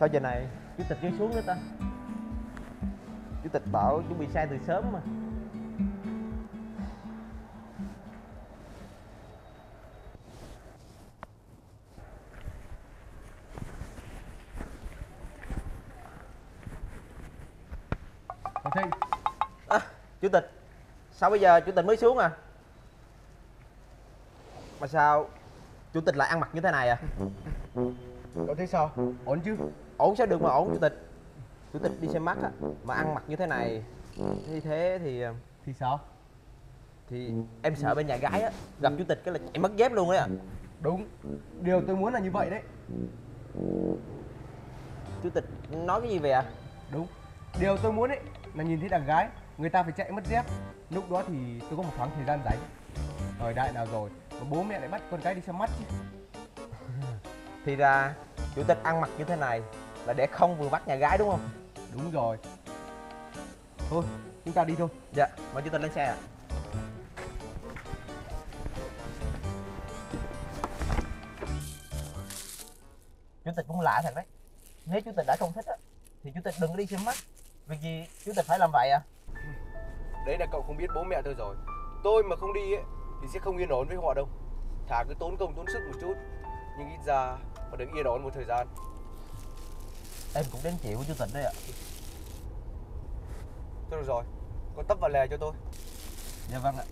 Sao giờ này chủ tịch chưa xuống nữa ta? Chủ tịch bảo chuẩn bị sang từ sớm mà. Thằng Thi. À, Chủ tịch Sao bây giờ chủ tịch mới xuống à? Mà sao Chủ tịch lại ăn mặc như thế này à? Cậu thấy sao? Ổn chứ? Ổn sao được mà ổn chủ tịch? Chủ tịch đi xem mắt á Mà ăn mặc như thế này. Như thế thì ờ, Thì sao? Thì em sợ bên nhà gái á Gặp chủ tịch cái là chạy mất dép luôn đấy à Đúng. Điều tôi muốn là như vậy đấy. Chủ tịch nói cái gì vậy à Đúng. Điều tôi muốn ấy là nhìn thấy đàn gái Người ta phải chạy mất dép. Lúc đó thì tôi có một khoảng thời gian rảnh. Thời đại nào rồi Mà bố mẹ lại bắt con cái đi xem mắt chứ. Thì ra chủ tịch ăn mặc như thế này Là để không vừa bắt nhà gái đúng không? Đúng rồi. Thôi chúng ta đi thôi. Dạ mời chủ tịch lên xe ạ. Chủ tịch cũng lạ thật đấy. Nếu chủ tịch đã không thích á Thì chủ tịch đừng có đi xem mắt. Việc gì chủ tịch phải làm vậy à? Đấy là cậu không biết bố mẹ tôi rồi. Tôi mà không đi ấy Thì sẽ không yên ổn với họ đâu. Thà cứ tốn công tốn sức một chút. Nhưng ít ra mà được yên ổn một thời gian Em cũng đến chịu với chủ tịch đấy ạ. Thôi được rồi. Con tấp vào lè cho tôi. Dạ vâng ạ.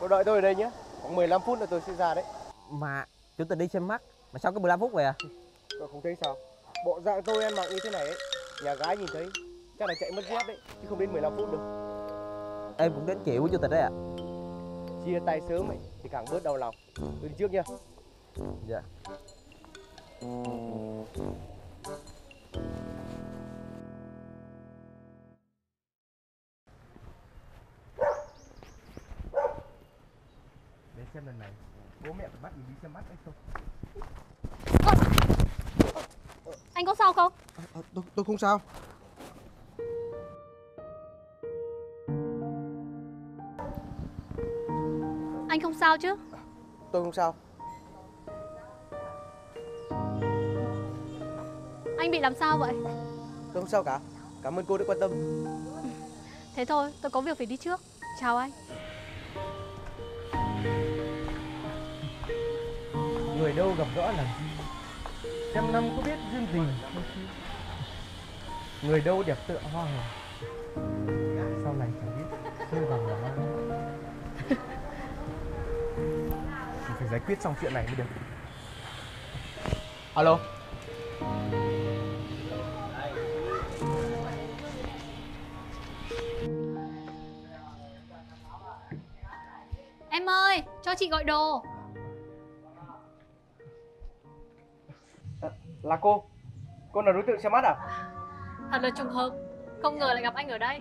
Cô đợi tôi ở đây nhé. Khoảng 15 phút là tôi sẽ ra đấy. Mà chủ tịch đi xem mắt Mà sao có 15 phút vậy à? Cậu không thấy sao. Bộ dạng tôi ăn mặc như thế này ấy Nhà gái nhìn thấy Chắc là chạy mất dép đấy Chứ không đến 15 phút đâu. Em cũng đến chịu với chủ tịch đấy ạ. Chia tay sớm ấy Thì càng bớt đau lòng. Tôi đi trước nha. Dạ. Để xem lần này Bố mẹ phải bắt mình đi xem mắt hay không Anh có sao không? à, tôi, tôi không sao Anh không sao chứ? Tôi không sao Anh bị làm sao vậy? Tôi không sao cả Cảm ơn cô đã quan tâm Thế thôi, tôi có việc phải đi trước. Chào anh. Người đâu gặp gỡ làm gì. Trăm năm có biết duyên tình. Người đâu đẹp tựa hoa hồng. Sau này chẳng biết rơi vào ngả ai Mình phải giải quyết xong chuyện này mới được. Alo. Em ơi, cho chị gọi đồ. Là cô Cô là đối tượng xem mắt à Thật là trùng hợp. Không ngờ lại gặp anh ở đây.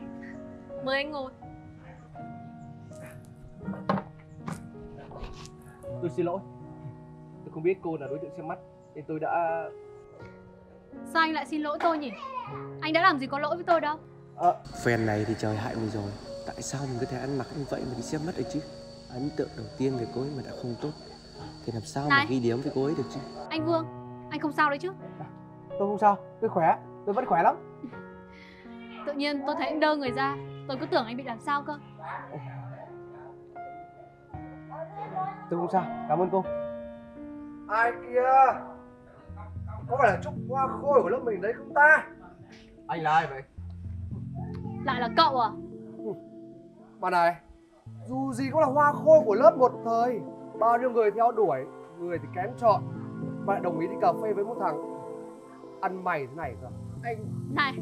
Mời anh ngồi. Tôi xin lỗi Tôi không biết cô là đối tượng xem mắt Nên tôi đã Sao anh lại xin lỗi tôi nhỉ? Anh đã làm gì có lỗi với tôi đâu. à, Phen này thì trời hại mình rồi Tại sao mình có thể ăn mặc như vậy mà đi xem mắt được chứ Ấn tượng đầu tiên về cô ấy mà đã không tốt Thì làm sao Này. mà ghi điểm với cô ấy được chứ Anh Vương, anh không sao đấy chứ? Tôi không sao Tôi khỏe Tôi vẫn khỏe lắm Tự nhiên tôi thấy anh đơ người ra. Tôi cứ tưởng anh bị làm sao cơ. Tôi không sao Cảm ơn cô Ai kia Có phải là Trúc Hoa Khôi của lớp mình đấy không ta Anh là ai vậy Lại là cậu à? Bà này Dù gì cũng là hoa khôi của lớp một thời Bao nhiêu người theo đuổi Người thì kén chọn Mà lại đồng ý đi cà phê với một thằng Ăn mày thế này cơ? Anh Này,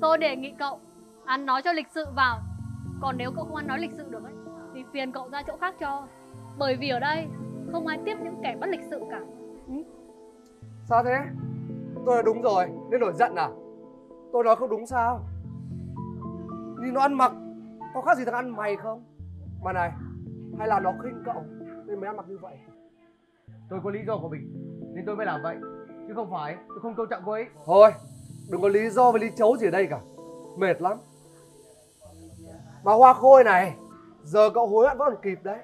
tôi đề nghị cậu ăn nói cho lịch sự vào. Còn nếu cậu không ăn nói lịch sự được ấy, thì phiền cậu ra chỗ khác cho. Bởi vì ở đây không ai tiếp những kẻ bất lịch sự cả. Sao thế? Tôi là đúng rồi Nên nổi giận à? Tôi nói không đúng sao? Nhìn nó ăn mặc Có khác gì thằng ăn mày không? Mà này Hay là nó khinh cậu nên mới ăn mặc như vậy? Tôi có lý do của mình nên tôi mới làm vậy. Chứ không phải tôi không tôn trọng cô ấy. Thôi, đừng có lý do với lý chấu gì ở đây cả. Mệt lắm. Mà hoa khôi này, giờ cậu hối hận vẫn còn kịp đấy.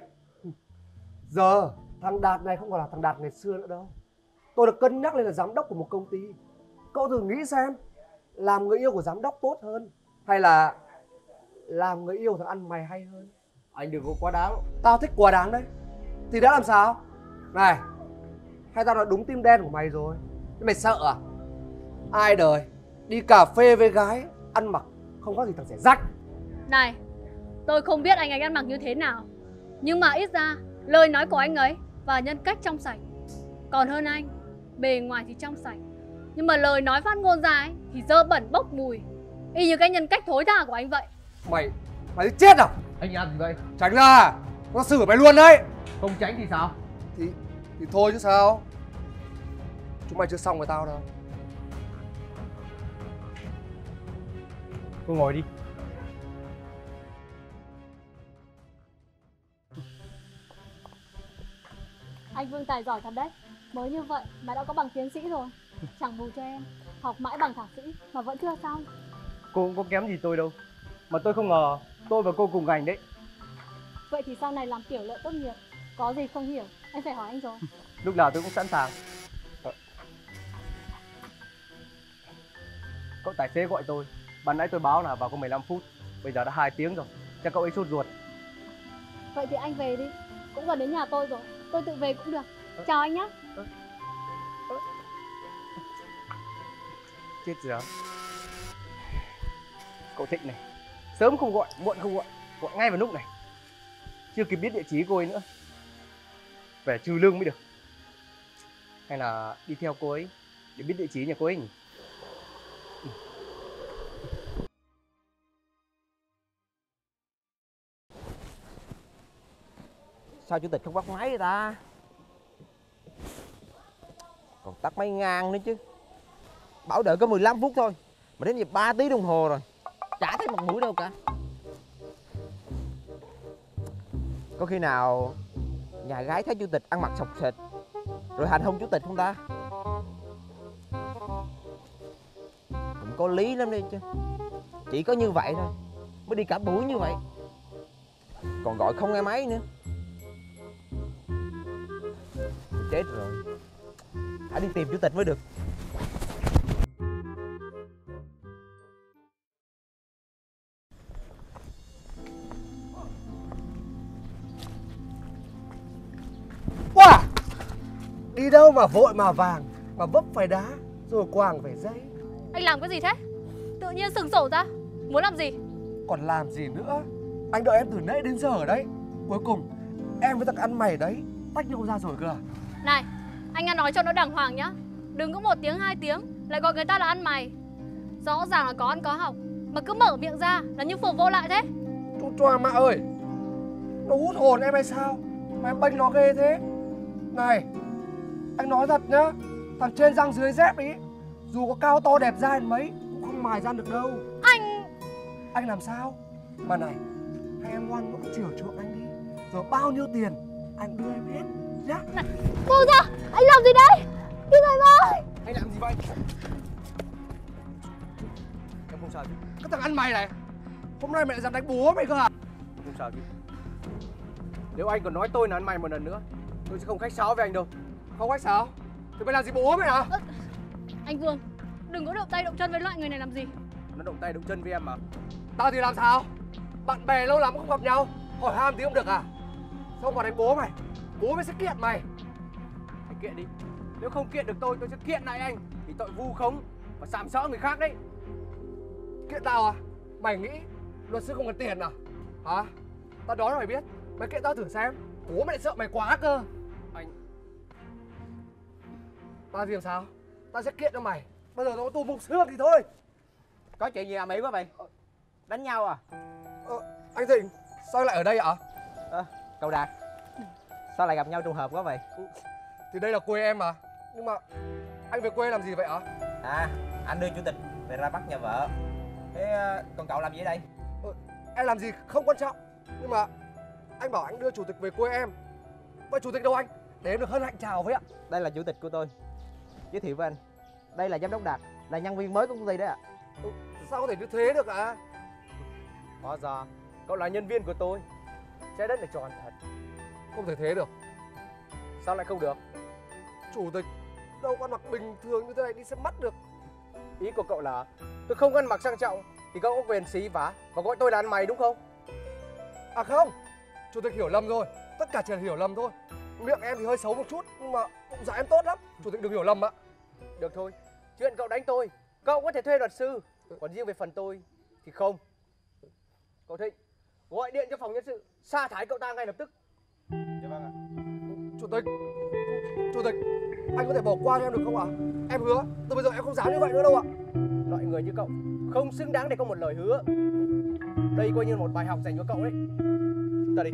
Giờ, thằng Đạt này không còn là thằng Đạt ngày xưa nữa đâu. Tôi được cân nhắc lên là giám đốc của một công ty. Cậu thử nghĩ xem, làm người yêu của giám đốc tốt hơn hay là làm người yêu thằng ăn mày hay hơn? Anh đừng có quá đáng. Tao thích quá đáng đấy. Thì đã làm sao? Này, hay tao nói đúng tim đen của mày rồi. Mày sợ à? Ai đời, đi cà phê với gái, ăn mặc không có gì thằng rẻ rách. Này, tôi không biết anh ấy ăn mặc như thế nào Nhưng mà ít ra lời nói của anh ấy và nhân cách trong sạch Còn hơn anh, bề ngoài thì trong sạch Nhưng mà lời nói phát ngôn ra ấy thì dơ bẩn bốc mùi Y như cái nhân cách thối tha của anh vậy Mày, mày chết à? Anh làm gì vậy? Tránh ra, nó xử mày luôn đấy. Không tránh thì sao? Thì, thì thôi chứ sao? Chúng mày chưa xong với tao đâu. Cô ngồi đi. Anh Vương Tài giỏi thật đấy Mới như vậy mà đã có bằng tiến sĩ rồi Chẳng bù cho em Học mãi bằng thạc sĩ mà vẫn chưa xong Cô cũng có kém gì tôi đâu. Mà tôi không ngờ tôi và cô cùng ngành đấy. Vậy thì sau này làm tiểu lợi tốt nghiệp Có gì không hiểu Em phải hỏi anh rồi Lúc nào tôi cũng sẵn sàng. Ờ. Cậu tài xế gọi tôi. Ban nãy tôi báo là vào có 15 phút. Bây giờ đã 2 tiếng rồi. Chắc cậu ấy sốt ruột. Vậy thì anh về đi Cũng gần đến nhà tôi rồi Tôi tự về cũng được Chào anh nhé Chết rồi. Cậu Thịnh này. Sớm không gọi, muộn không gọi. Gọi ngay vào lúc này. Chưa kịp biết địa chỉ cô ấy nữa. Về trừ lương mới được. Hay là đi theo cô ấy để biết địa chỉ nhà cô ấy nhỉ? sao chủ tịch không bắt máy vậy ta còn tắt máy ngang nữa chứ bảo đợi có 15 phút thôi mà đến giờ 3 tiếng đồng hồ rồi chả thấy mặt mũi đâu cả có khi nào nhà gái thấy chủ tịch ăn mặc sọc sệt. Rồi hành hung chủ tịch không ta? Cũng có lý lắm đi chứ. Chỉ có như vậy thôi, mới đi cả buổi như vậy. Còn gọi không nghe máy nữa. Chết rồi. Phải đi tìm chủ tịch mới được. Mà vội mà vàng, mà vấp phải đá, rồi quàng phải dây. Anh làm cái gì thế Tự nhiên sừng sổ ra Muốn làm gì Còn làm gì nữa? Anh đợi em từ nãy đến giờ đấy. Cuối cùng, em với thằng ăn mày đấy, tách nhau ra rồi cơ à? Này Anh ăn nói cho nó đàng hoàng nhá Đừng có một tiếng hai tiếng Lại gọi người ta là ăn mày Rõ ràng là có ăn có học Mà cứ mở miệng ra là như phù vô lại thế Chú choa mạ ơi! Nó hút hồn em hay sao? Mà em bênh nó ghê thế? Này, anh nói thật nhá, thằng trên răng dưới dép ý, dù có cao to đẹp dai đến mấy, cũng không mài ra được đâu. Anh Anh làm sao? Mà này, hai em ngoan ngoãn chiều chuộng anh đi, rồi bao nhiêu tiền anh đưa em hết nhá. Buông ra Anh làm gì đấy Đi rồi ơi Anh làm gì vậy? Em không sao chứ? Cái thằng ăn mày này, hôm nay mày lại dám đánh bố mày cơ à? Không sao chứ? Nếu anh còn nói tôi là ăn mày một lần nữa, tôi sẽ không khách sáo với anh đâu. Không khách sao? Thì mày làm gì bố mày hả? Anh Vương Đừng có động tay động chân với loại người này làm gì Nó động tay động chân với em mà. Tao thì làm sao? Bạn bè lâu lắm không gặp nhau, hỏi ham tí không được à? Sao còn đánh bố mày? Bố mày sẽ kiện mày. Anh kiện đi. Nếu không kiện được tôi, tôi sẽ kiện lại anh. Vì tội vu khống và sàm sỡ người khác đấy. Kiện tao à? Mày nghĩ luật sư không cần tiền à? Hả? Tao cho mày biết. Mày kiện tao thử xem. Bố mày lại sợ mày quá cơ. Tao thì làm sao? Tao sẽ kiện cho mày. Bây giờ nó có tù mục xương thì thôi. có chuyện gì à mỹ quá vậy đánh nhau à Ờ, anh Thịnh, sao lại ở đây ạ? Ơ, cậu đạt sao lại gặp nhau trùng hợp quá vậy Thì đây là quê em mà. Nhưng mà anh về quê làm gì vậy ạ? à anh đưa chủ tịch về ra bắt nhà vợ thế ờ, còn cậu làm gì ở đây Em làm gì không quan trọng. Nhưng mà anh bảo anh đưa chủ tịch về quê em. vậy chủ tịch đâu anh để em được hân hạnh chào với ạ Đây là chủ tịch của tôi Giới thiệu với anh. Đây là giám đốc Đạt Là nhân viên mới của công ty đấy ạ. Sao có thể như thế được ạ? Hóa ra cậu là nhân viên của tôi. Trái đất này tròn thật. Không thể thế được. Sao lại không được? Chủ tịch đâu có ăn mặc bình thường như thế này đi xem mắt được. Ý của cậu là tôi không ăn mặc sang trọng Thì cậu có quyền xí vá Và gọi tôi là ăn mày đúng không? À không chủ tịch hiểu lầm rồi. Tất cả chỉ là hiểu lầm thôi. Miệng em thì hơi xấu một chút nhưng mà dạ em tốt lắm. Chủ tịch đừng hiểu lầm ạ. Được thôi Chuyện cậu đánh tôi Cậu có thể thuê luật sư. Còn riêng về phần tôi Thì không. Cậu Thịnh Gọi điện cho phòng nhân sự sa thải cậu ta ngay lập tức. Dạ vâng ạ. Chủ tịch chủ tịch anh có thể bỏ qua cho em được không ạ? Em hứa từ bây giờ em không dám như vậy nữa đâu ạ. Loại người như cậu Không xứng đáng để có một lời hứa. Đây coi như một bài học dành cho cậu đấy. Chúng ta đi